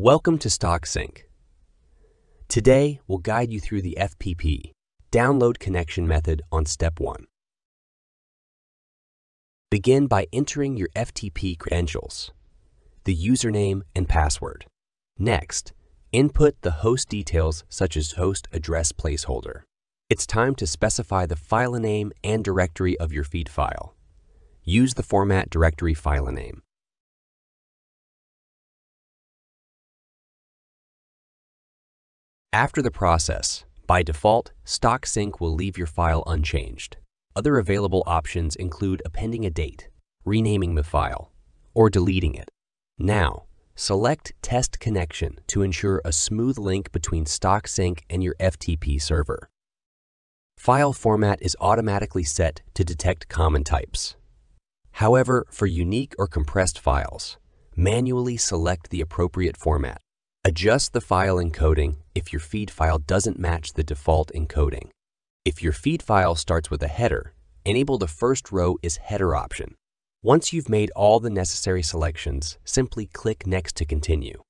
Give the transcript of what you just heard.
Welcome to StockSync. Today, we'll guide you through the FTP, download connection method on step 1. Begin by entering your FTP credentials, the username and password. Next, input the host details such as host address placeholder. It's time to specify the file name and directory of your feed file. Use the format directory file name. After the process, by default, StockSync will leave your file unchanged. Other available options include appending a date, renaming the file, or deleting it. Now, select Test Connection to ensure a smooth link between StockSync and your FTP server. File format is automatically set to detect common types. However, for unique or compressed files, manually select the appropriate format. Adjust the file encoding if your feed file doesn't match the default encoding. If your feed file starts with a header, enable the first row is header option. Once you've made all the necessary selections, simply click Next to continue.